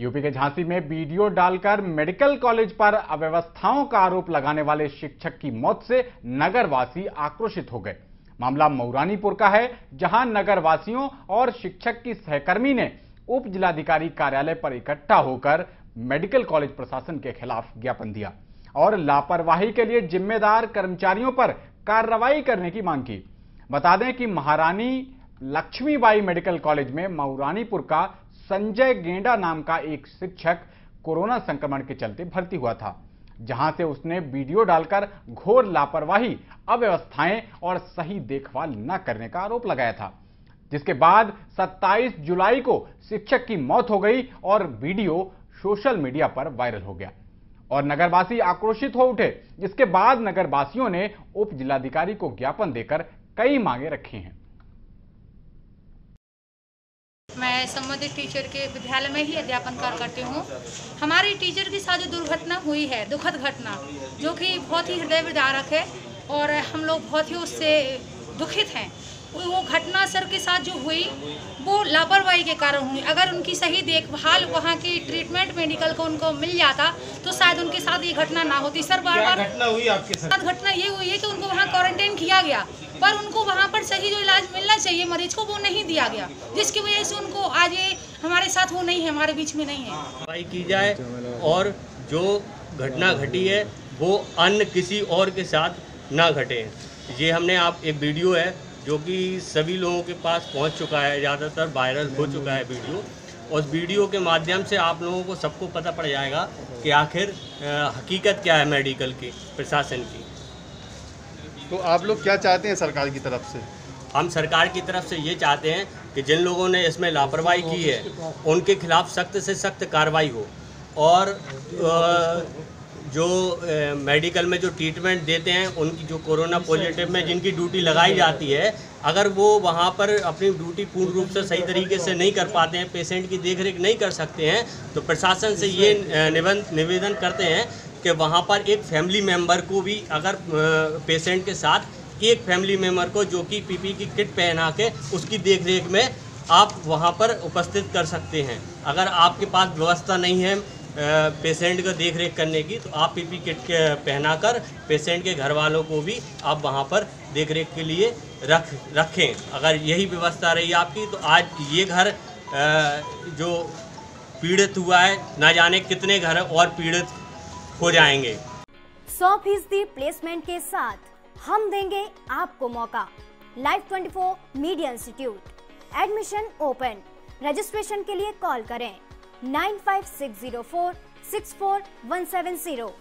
UP के झांसी में video डालकर मेडिकल कॉलेज पर अव्यवस्थाओं का आरोप लगाने वाले शिक्षक की मौत से नगरवासी आक्रोशित हो गए। मामला मऊरानीपुर का है, जहाँ नगरवासियों और शिक्षक की सहकर्मी ने उप जिलाधिकारी कार्यालय पर इकट्ठा होकर मेडिकल कॉलेज प्रशासन के खिलाफ ज्ञापन दिया और लापरवाही के लिए जिम्मेदार कर्मचारियों पर कार्रवाई करने की मांग की। बता दें कि महारानी लक्ष्मीबाई मेडिकल कॉलेज में मऊरानीपुर का संजय गेंडा नाम का एक शिक्षक कोरोना संक्रमण के चलते भर्ती हुआ था, जहाँ से उसने वीडियो डालकर घोर लापरवाही, अव्यवस्थाएँ और सही देखभाल न करने का आरोप लगाया था, जिसके बाद 27 जुलाई को शिक्षक की मौत हो गई और वीडियो सोशल मीडिया पर वायरल हो गया। और नगरवासी आक्रोशित हो उठे, जिसके बाद नगरवासियों ने उप जिलाधिकारी को ज्ञापन देकर कई मांगे रखी हैं। मैं संबंधित टीचर के विद्यालय में ही अध्यापन कार्य करती हूँ। हमारी टीचर के साथ जो दुर्घटना हुई है दुखद घटना जो कि बहुत ही हृदय विदारक है और हम लोग बहुत ही उससे दुखित हैं। वो घटना सर के साथ जो हुई वो लापरवाही के कारण हुई। अगर उनकी सही देखभाल वहाँ की ट्रीटमेंट मेडिकल को उनको मिल जाता तो शायद उनके साथ ये घटना ना होती। सर बार बार घटना हुई आपके साथ घटना ये हुई है कि उनको वहाँ क्वारंटाइन किया गया। पर उनको वहाँ पर सही जो इलाज मिलना चाहिए, मरीज़ को वो नहीं दिया गया। जिसकी वजह से उनको आज ये हमारे साथ वो नहीं है, हमारे बीच में नहीं है। कार्रवाई की जाए और जो घटना घटी है, वो अन्य किसी और के साथ ना घटे। ये हमने आप, एक वीडियो है जो कि सभी लोगों के पास पहुँच चुका है, ज़्यादातर वायरल हो चुका है वीडियो। उस वीडियो के माध्यम से आप लोगों को सबको पता पड़ जाएगा कि आखिर हकीकत क्या है मेडिकल की, प्रशासन की। तो आप लोग क्या चाहते हैं सरकार की तरफ़ से? हम सरकार की तरफ़ से ये चाहते हैं कि जिन लोगों ने इसमें लापरवाही की है, उनके खिलाफ सख्त से सख्त कार्रवाई हो। और जो मेडिकल में जो ट्रीटमेंट देते हैं, उनकी जो कोरोना पॉजिटिव में जिनकी ड्यूटी लगाई जाती है, अगर वो वहाँ पर अपनी ड्यूटी पूर्ण रूप से सही तरीके से नहीं कर पाते हैं, पेशेंट की देखरेख नहीं कर सकते हैं तो प्रशासन से ये निवेदन करते हैं कि वहाँ पर एक फैमिली मेंबर को भी अगर पेशेंट के साथ एक फैमिली मेंबर को जो कि पीपी की किट पहना के उसकी देखरेख में आप वहाँ पर उपस्थित कर सकते हैं। अगर आपके पास व्यवस्था नहीं है पेशेंट को देख रेख करने की तो आप पीपी किट पहना कर पेशेंट के घर वालों को भी आप वहाँ पर देख रेख के लिए रख, रखें। अगर यही व्यवस्था रही आपकी तो आज ये घर जो पीड़ित हुआ है, ना जाने कितने घर और पीड़ित हो जाएँगे। सौ फ़ीसदी प्लेसमेंट के साथ हम देंगे आपको मौका। Live 24 media institute admission open registration के लिए कॉल करें। Nine five six zero four six four one seven zero